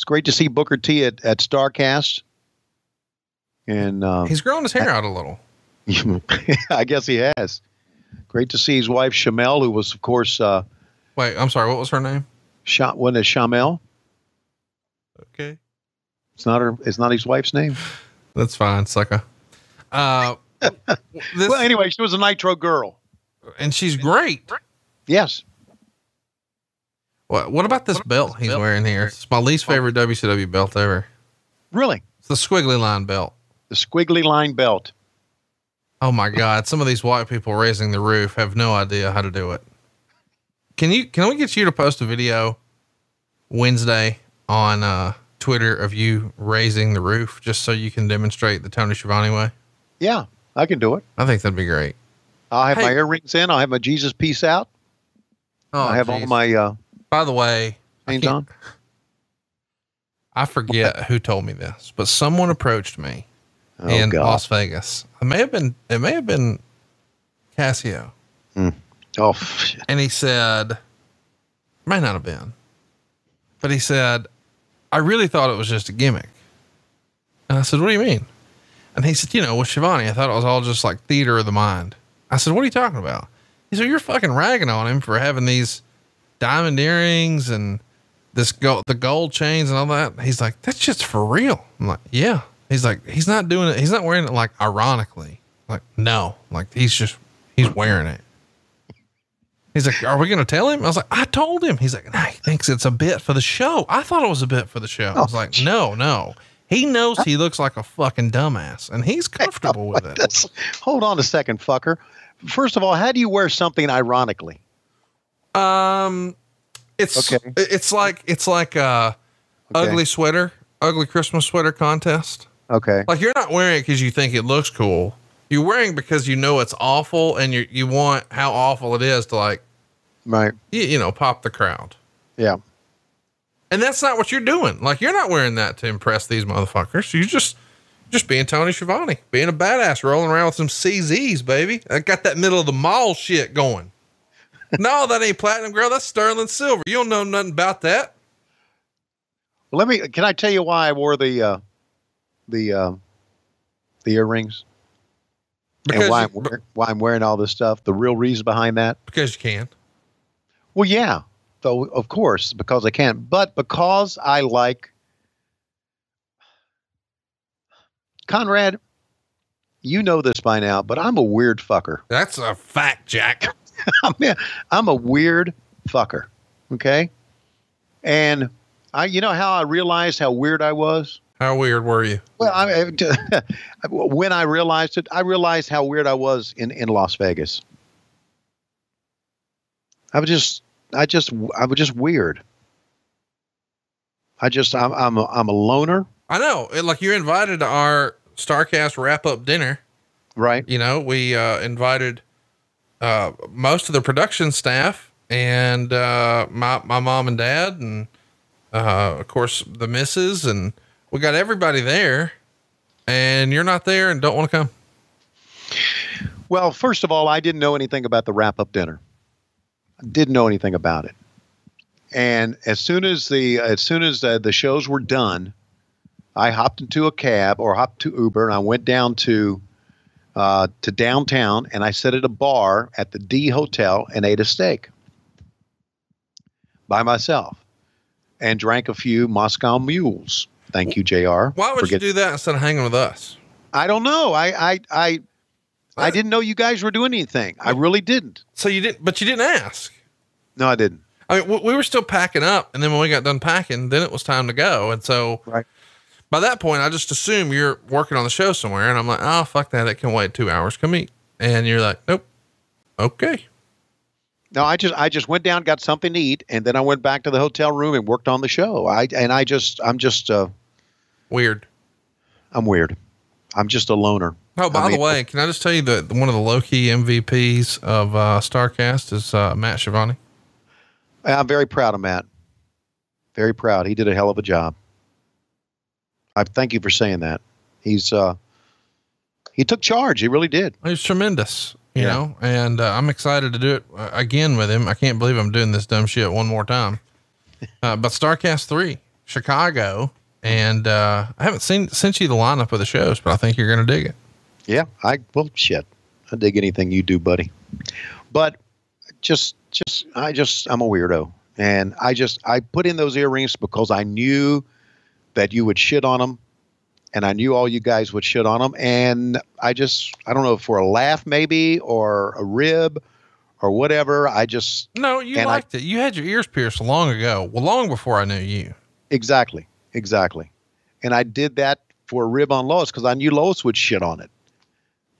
It's great to see Booker T at, at Starrcast. And uh, he's growing his hair out a little. I guess he has. Great to see his wife Sharmell, who was, of course. Uh, Wait, I'm sorry. What was her name? Shot. When is Sharmell? Okay. It's not her. It's not his wife's name. That's fine, sucker. Uh, this, well, anyway, she was a Nitro girl, and she's great. Yes. What What about this belt he's wearing here? It's my least favorite WCW belt ever. Really? It's the squiggly line belt. The squiggly line belt. Oh my God! Some of these white people raising the roof have no idea how to do it. Can you? Can we get you to post a video Wednesday on uh, Twitter of you raising the roof, just so you can demonstrate the Tony Schiavone way? Yeah, I can do it. I think that'd be great. I'll have hey. my earrings in. I'll have my Jesus piece out. Oh, I have geez. all my. Uh, By the way, I on. I forget who told me this, but someone approached me oh, in God. Las Vegas. It may have been. It may have been Casio. Mm. Oh, shit. and he said, "May not have been," but he said, "I really thought it was just a gimmick." And I said, "What do you mean?" And he said, "You know, with Schiavone, I thought it was all just like theater of the mind." I said, "What are you talking about?" He said, "You're fucking ragging on him for having these diamond earrings and." this gold, the gold chains and all that. He's like, that's just for real. I'm like, yeah. He's like, he's not doing it. He's not wearing it like ironically. Like, no, like he's just, he's wearing it. He's like, are we going to tell him? I was like, I told him. He's like, nah, he thinks it's a bit for the show. I thought it was a bit for the show. I was like, no, no. He knows he looks like a fucking dumbass and he's comfortable with it. Hold on a second, fucker. First of all, how do you wear something ironically? Um, it's okay. It's like it's like a okay. ugly sweater, ugly Christmas sweater contest. Okay. Like you're not wearing it because you think it looks cool. You're wearing because you know it's awful, and you you want how awful it is to like, right? You, you know, pop the crowd. Yeah. And that's not what you're doing. Like you're not wearing that to impress these motherfuckers. You just just being Tony Schiavone, being a badass, rolling around with some CZs, baby. I got that middle of the mall shit going no, that ain't platinum, girl. That's sterling silver. You don't know nothing about that. Let me. Can I tell you why I wore the uh, the uh, the earrings? Because and why I'm, wearing, why I'm wearing all this stuff? The real reason behind that? Because you can. Well, yeah. Though of course, because I can, but because I like Conrad. You know this by now, but I'm a weird fucker. That's a fact, Jack. I'm, a, I'm a weird fucker. Okay. And I, you know how I realized how weird I was? How weird were you? Well, I, when I realized it, I realized how weird I was in, in Las Vegas. I was just, I just, I was just weird. I just, I'm, I'm, a, I'm a loner. I know. Like you're invited to our Starrcast wrap up dinner. Right. You know, we uh, invited uh, most of the production staff and uh, my my mom and dad and uh, of course the missus and we got everybody there and you're not there and don't want to come. Well, first of all, I didn't know anything about the wrap up dinner. I didn't know anything about it. And as soon as the as soon as the, the shows were done, I hopped into a cab or hopped to Uber and I went down to uh, to downtown and I sat at a bar at the D Hotel and ate a steak by myself and drank a few Moscow mules. Thank you, Jr. Why would you do that instead of hanging with us? I don't know. I I I, I didn't know you guys were doing anything. I really didn't. So you didn't, but you didn't ask. No, I didn't. I mean, we were still packing up, and then when we got done packing, then it was time to go. And so, right by that point, I just assume you're working on the show somewhere. And I'm like, oh, fuck that. It can wait two hours. Come eat. And you're like, nope. Okay. No, I just I just went down, got something to eat, and then I went back to the hotel room and worked on the show. I and I just I'm just uh weird. I'm weird. I'm just a loner. Oh, by I mean, the way, can I just tell you that one of the low key MVPs of uh, Starrcast is uh, Matt Schiavone? I'm very proud of Matt. Very proud. He did a hell of a job. I thank you for saying that. He's uh, he took charge. He really did. He's tremendous, you yeah. know, and uh, I'm excited to do it again with him. I can't believe I'm doing this dumb shit one more time. Uh, but Starrcast three Chicago, and uh, I haven't seen sent you the lineup of the shows, but I think you're going to dig it. Yeah, I well shit. I dig anything you do, buddy. But just just I just I'm a weirdo. And I just I put in those earrings because I knew that you would shit on them and I knew all you guys would shit on them and I just I don't know for a laugh maybe or a rib or whatever. I just No, you liked I, it. You had your ears pierced long ago. Well, long before I knew you. Exactly. Exactly. And I did that for a rib on Lois because I knew Lois would shit on it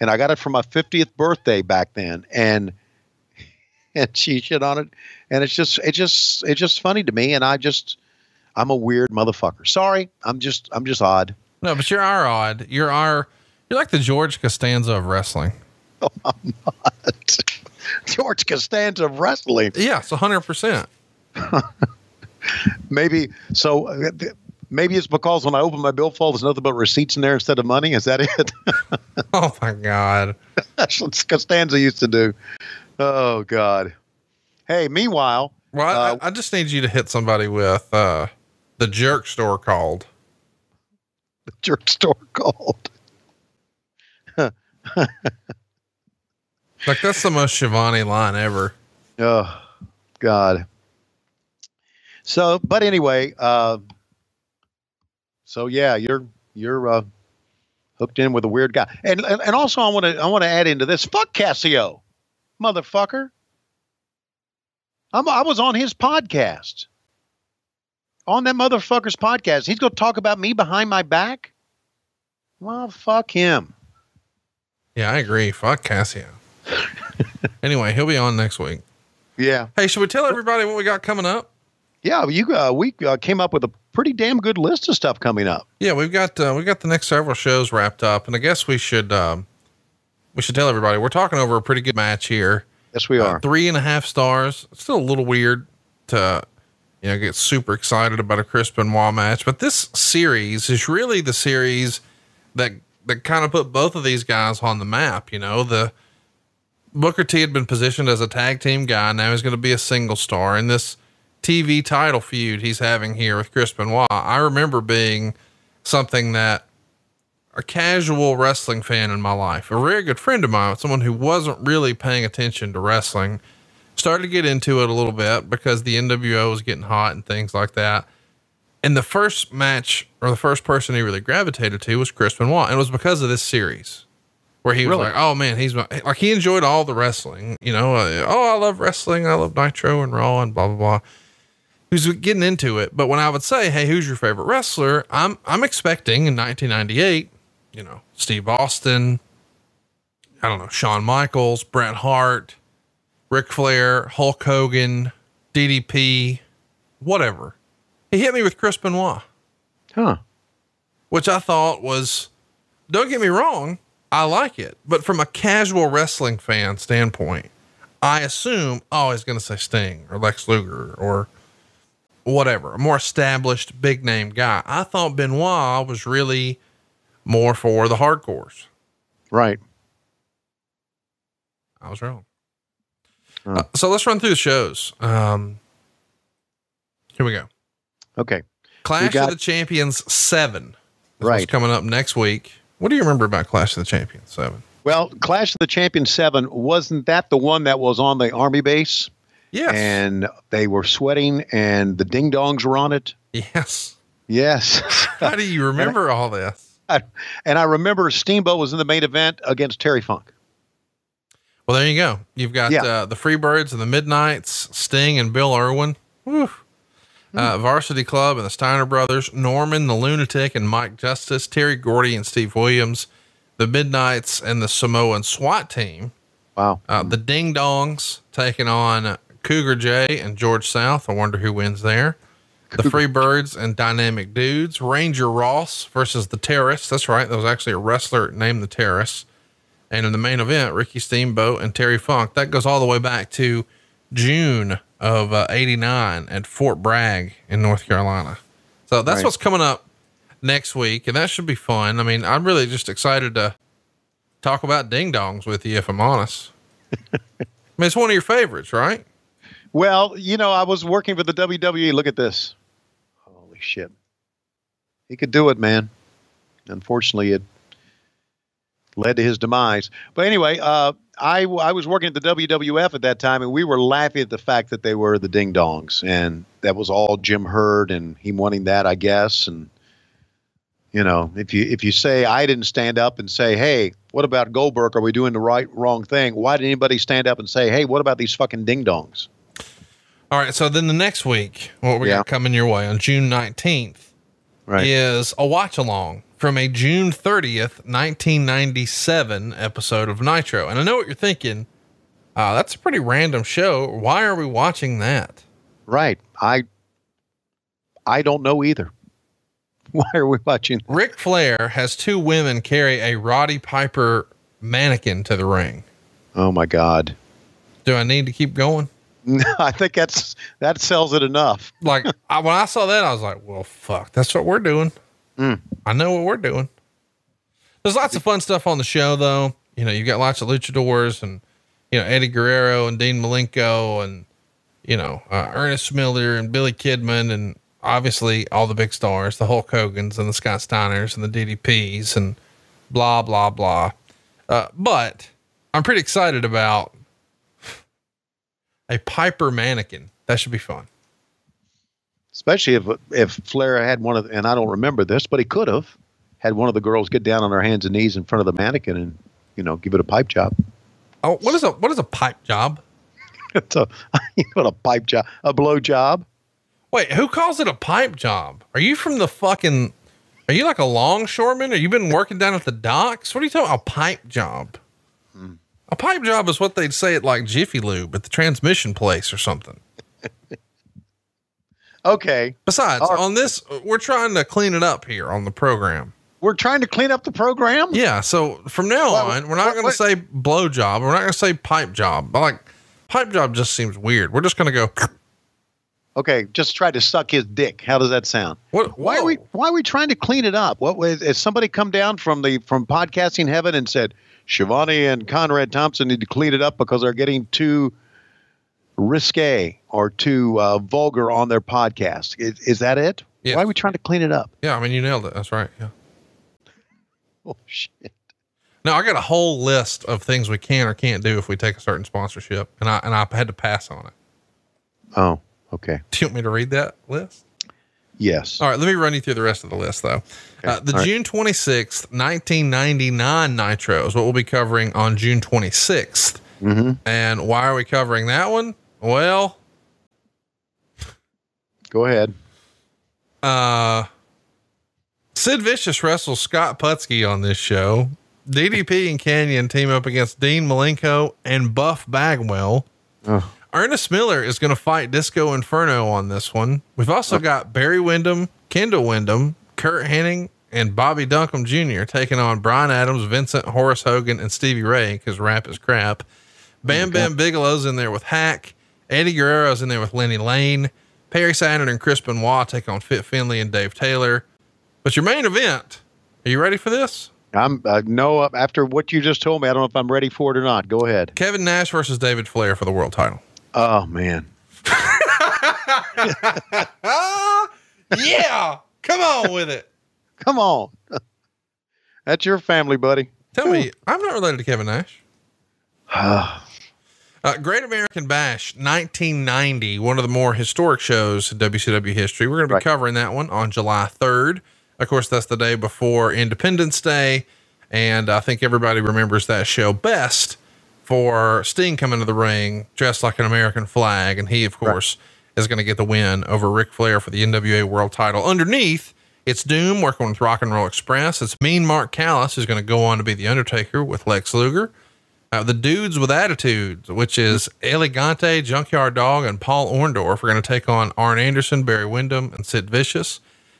and I got it for my 50th birthday back then, and and she shit on it, and it's just it's just it's just funny to me, and I just I'm a weird motherfucker. Sorry, I'm just I'm just odd. No, but you're our odd. You're our you're like the George Costanza of wrestling. Oh, I'm not George Costanza of wrestling. Yes, hundred percent. Maybe so. Uh, Maybe it's because when I open my billfold, there's nothing but receipts in there instead of money. Is that it? oh my God. That's what Costanza used to do. Oh God. Hey, meanwhile. Well, uh, I, I, just need you to hit somebody with uh, the jerk store called. The jerk store called. like that's the most Schiavone line ever. Oh God. So, but anyway, uh, so yeah, you're you're uh, hooked in with a weird guy. And and, and also I want to I want to add into this. Fuck Casio, motherfucker. I'm, I was on his podcast. On that motherfucker's podcast. He's going to talk about me behind my back? Well, fuck him. Yeah, I agree. Fuck Casio. anyway, he'll be on next week. Yeah. Hey, should we tell everybody what we got coming up? Yeah, you uh, we uh, came up with a pretty damn good list of stuff coming up. Yeah, we've got uh, we've got the next several shows wrapped up, and I guess we should um, we should tell everybody we're talking over a pretty good match here. Yes, we uh, are. three and a half stars. It's still a little weird to you know get super excited about a Chris Benoit match, but this series is really the series that that kind of put both of these guys on the map. You know, the Booker T had been positioned as a tag team guy. Now he's going to be a single star, and this TV title feud he's having here with Chris Benoit, I remember being something that a casual wrestling fan in my life, a very good friend of mine, someone who wasn't really paying attention to wrestling, started to get into it a little bit because the NWO was getting hot and things like that. And the first match or the first person he really gravitated to was Chris Benoit. And it was because of this series where he was really? like, oh man, he's like, he enjoyed all the wrestling, you know, uh, oh, I love wrestling. I love Nitro and Raw and blah, blah, blah who's getting into it. But when I would say, "Hey, who's your favorite wrestler?" I'm I'm expecting in 1998, you know, Steve Austin, I don't know, Shawn Michaels, Bret Hart, Ric Flair, Hulk Hogan, DDP, whatever. He hit me with Chris Benoit. Huh. Which I thought was, don't get me wrong, I like it. But from a casual wrestling fan standpoint, I assume, oh, he's going to say Sting or Lex Luger or whatever, a more established big name guy. I thought Benoit was really more for the hardcores. Right. I was wrong. Uh, so let's run through the shows. Um, here we go. Okay. Clash got, of the Champions seven. right. coming up next week. What do you remember about Clash of the Champions seven? Well, Clash of the Champions seven wasn't that the one that was on the army base? Yes. And they were sweating and the ding dongs were on it. Yes. Yes. How do you remember all this? I, and I remember Steamboat was in the main event against Terry Funk. Well, there you go. You've got yeah. uh, the Freebirds and the Midnights, Sting and Bill Irwin. Woo. Uh, Varsity Club and the Steiner Brothers, Norman the Lunatic and Mike Justice, Terry Gordy and Steve Williams, the Midnights and the Samoan SWAT team. Wow. Uh, the Ding Dongs taking on Cougar Jay and George South. I wonder who wins there. The Freebirds and Dynamic Dudes. Ranger Ross versus the Terrorists. That's right. There was actually a wrestler named the Terrorists. And in the main event, Ricky Steamboat and Terry Funk. That goes all the way back to June of uh, 89 at Fort Bragg in North Carolina. So that's right. what's coming up next week. And that should be fun. I mean, I'm really just excited to talk about ding dongs with you, if I'm honest. I mean, it's one of your favorites, right? Well, you know, I was working for the WWE. Look at this. Holy shit. He could do it, man. Unfortunately, it led to his demise. But anyway, uh, I, I was working at the WWF at that time, and we were laughing at the fact that they were the Ding Dongs, and that was all Jim Herd and him wanting that, I guess. And you know, if you if you say I didn't stand up and say, hey, what about Goldberg? Are we doing the right wrong thing? Why did anybody stand up and say, hey, what about these fucking Ding Dongs? All right. So then the next week, what we Yeah. got coming your way on June 19th Right. is a watch along from a June 30th, 1997 episode of Nitro. And I know what you're thinking. Uh, that's a pretty random show. Why are we watching that? Right. I I don't know either. Why are we watching? Ric Flair has two women carry a Roddy Piper mannequin to the ring. Oh my God. Do I need to keep going? No, I think that's that sells it enough. Like I, when I saw that, I was like, well, fuck, that's what we're doing. Mm. I know what we're doing. There's lots of fun stuff on the show, though. You know, you got lots of luchadors and, you know, Eddie Guerrero and Dean Malenko and, you know, uh, Ernest Miller and Billy Kidman and obviously all the big stars, the Hulk Hogan's and the Scott Steiners and the DDPs and blah, blah, blah. Uh, but I'm pretty excited about a Piper mannequin. That should be fun. Especially if if Flair had one of, and I don't remember this, but he could have had one of the girls get down on her hands and knees in front of the mannequin and you know give it a pipe job. Oh, what is a what is a pipe job? it's a you know what a pipe job, a blow job. Wait, who calls it a pipe job? Are you from the fucking? Are you like a longshoreman? Are you been working down at the docks? What are you talking? A pipe job? Hmm. A pipe job is what they'd say at like Jiffy Lube at the transmission place or something. Okay, Besides, right. on this, we're trying to clean it up here on the program. we're trying to clean up the program. Yeah. So from now Well, on, we're not going to say blow job. We're not going to say pipe job. But like pipe job just seems weird. We're just going to go. Okay, just try to suck his dick. How does that sound? What? Why are we why are we trying to clean it up? What was has somebody come down from the from podcasting heaven and said Schiavone and Conrad Thompson need to clean it up because they're getting too risque or too uh, vulgar on their podcast? Is, is that it? Yes. Why are we trying to clean it up? Yeah. I mean, you nailed it. That's right. Yeah. Oh shit! Now I got a whole list of things we can or can't do if we take a certain sponsorship, and I and I had to pass on it. Oh, okay. Do you want me to read that list? Yes. All right, let me run you through the rest of the list though. Uh, the all. June twenty sixth, nineteen ninety nine Nitro is what we'll be covering on June twenty sixth. Mm-hmm. And why are we covering that one? Well, Go ahead. uh, Sid Vicious wrestles Scott Putski on this show. DDP and Kanyon team up against Dean Malenko and Buff Bagwell. Oh, Ernest Miller is going to fight Disco Inferno on this one. We've also got Barry Windham, Kendall Windham, Curt Hennig, and Bobby Duncum Jr. taking on Brian Adams, Vincent, Horace Hogan, and Stevie Ray because rap is crap. Bam Bam Bigelow's in there with Hak. Eddie Guerrero's in there with Lenny Lane. Perry Saturn and Chris Benoit take on Fit Finlay and Dave Taylor. But your main event, are you ready for this? I'm uh, no. uh, After what you just told me, I don't know if I'm ready for it or not. Go ahead. Kevin Nash versus David Flair for the world title. Oh man. Ah, yeah. Come on with it. Come on. That's your family, buddy. Tell me, I'm not related to Kevin Nash. Uh, Great American Bash 1990, one of the more historic shows in WCW history. We're going to be Right. covering that one on July 3rd. Of course, that's the day before Independence Day. And I think everybody remembers that show best for Sting coming to the ring dressed like an American flag. And he, of course, is going to get the win over Ric Flair for the NWA World title. Underneath, it's Doom working with Rock and Roll Express. It's Mean Mark Callous who's going to go on to be the Undertaker with Lex Luger. Uh, the dudes with attitudes, which is El Gigante, Junkyard Dog, and Paul Orndorff, are going to take on Arn Anderson, Barry Windham, and Sid Vicious.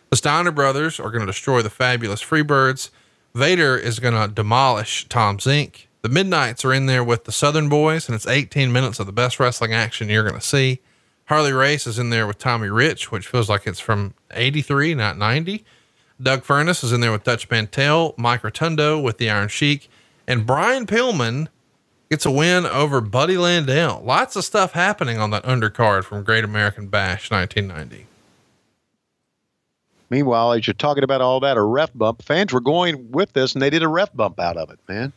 The Steiner brothers are going to destroy the fabulous Freebirds. Vader is going to demolish Tom Zenk. The Midnights are in there with the Southern Boys, and it's 18 minutes of the best wrestling action you're going to see. Harley Race is in there with Tommy Rich, which feels like it's from 83, not 90. Doug Furnas is in there with Dutch Mantell, Mike Rotundo with the Iron Sheik, and Brian Pillman gets a win over Buddy Landel. Lots of stuff happening on that undercard from Great American Bash 1990. Meanwhile, as you're talking about all that, a ref bump, fans were going with this and they did a ref bump out of it, man.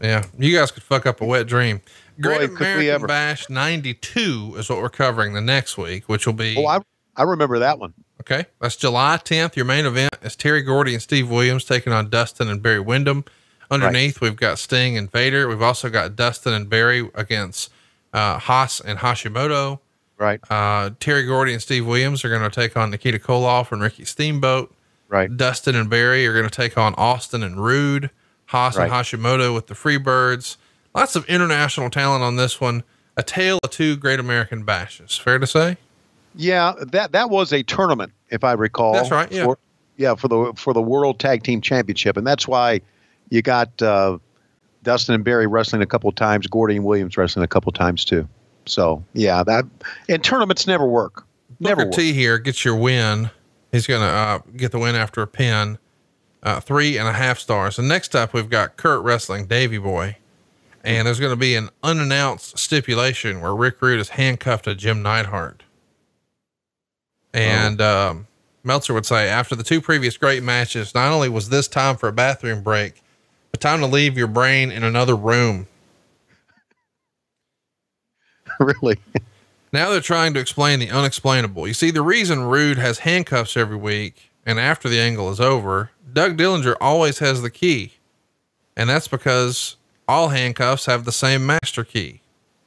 Yeah, you guys could fuck up a wet dream. Great Boy, American. Bash 92 is what we're covering the next week, which will be Oh, I, I remember that one. okay. That's July 10th. Your main event is Terry Gordy and Steve Williams taking on Dustin and Barry Windham. Underneath, we've got Sting and Vader. We've also got Dustin and Barry against uh, Haas and Hashimoto. Right, Uh, Terry Gordy and Steve Williams are going to take on Nikita Koloff and Ricky Steamboat. right. Dustin and Barry are going to take on Austin and Rude, Haas and Hashimoto with the Freebirds. Lots of international talent on this one. A tale of two great American bashes. Fair to say? Yeah, that that was a tournament, if I recall. That's right, yeah. For, yeah, for the for the World Tag Team Championship, and that's why you got uh, Dustin and Barry wrestling a couple times, Gordy and Williams wrestling a couple times too. So yeah, that and tournaments never work. Never Booker work. T here gets your win. He's going to uh, get the win after a pin. Uh, three and a half stars. And next up, we've got Kurt wrestling Davy Boy. And there's going to be an unannounced stipulation where Rick Rude is handcuffed to Jim Neidhart. And um, Meltzer would say, after the two previous great matches, not only was this time for a bathroom break, but time to leave your brain in another room. really. Now they're trying to explain the unexplainable. You see, the reason Rude has handcuffs every week and after the angle is over, Doug Dillinger always has the key. And that's because all handcuffs have the same master key.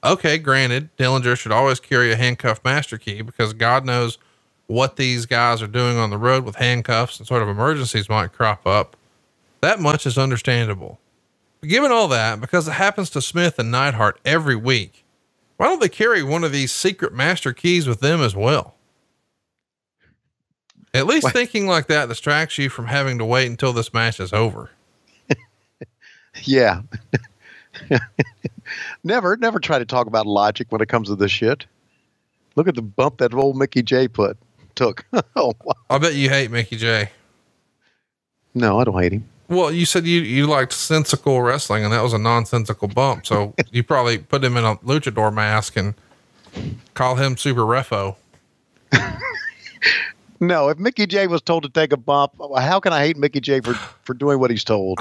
Okay, granted, Dillinger should always carry a handcuff master key because God knows what these guys are doing on the road with handcuffs and sort of emergencies might crop up. That much is understandable. But given all that, because it happens to Smith and Neidhart every week, why don't they carry one of these secret master keys with them as well? At least What? thinking like that distracts you from having to wait until this match is over. Yeah. never, never try to talk about logic when it comes to this shit. Look at the bump that old Mickey Jay put took. oh wow. I bet you hate Mickey Jay. no, I don't hate him. Well, you said you, you liked sensical wrestling and that was a nonsensical bump. So you probably put him in a luchador mask and call him Super Refo. No, if Mickey Jay was told to take a bump, how can I hate Mickey Jay for, for doing what he's told?